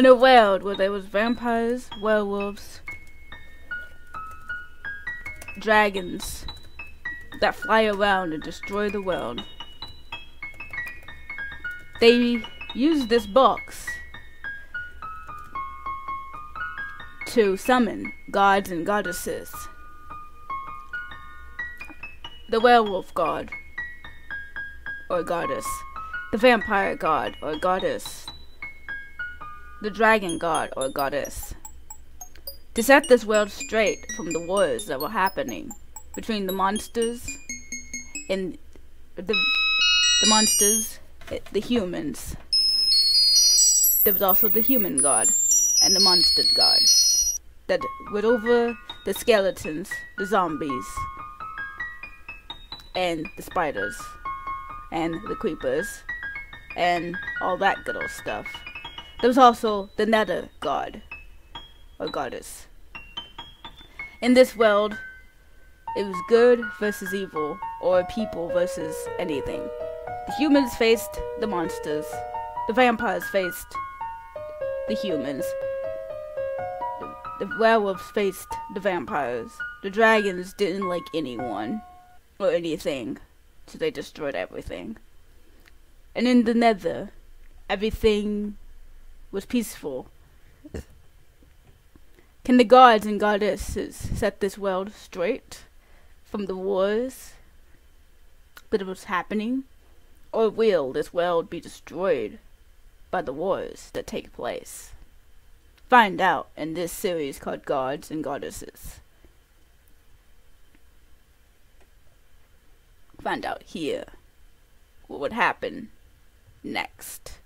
In a world where there was vampires, werewolves, dragons that fly around and destroy the world. They use this box to summon gods and goddesses. The werewolf god or goddess, the vampire god or goddess, the dragon god or goddess. To set this world straight from the wars that were happening between the monsters and the, the monsters, the humans. There was also the human god and the monster god that went over the skeletons, the zombies, and the spiders, and the creepers, and all that good old stuff. There was also the nether god, or goddess. In this world, it was good versus evil, or people versus anything. The humans faced the monsters, the vampires faced the humans, the werewolves faced the vampires. The dragons didn't like anyone or anything, so they destroyed everything. And in the nether, everything was peaceful. Can the gods and goddesses set this world straight from the wars that was happening? Or will this world be destroyed by the wars that take place? find out in this series called Gods and Goddesses. Find out here what would happen next.